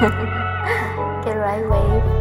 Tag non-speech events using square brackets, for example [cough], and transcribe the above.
[laughs] Get right wave.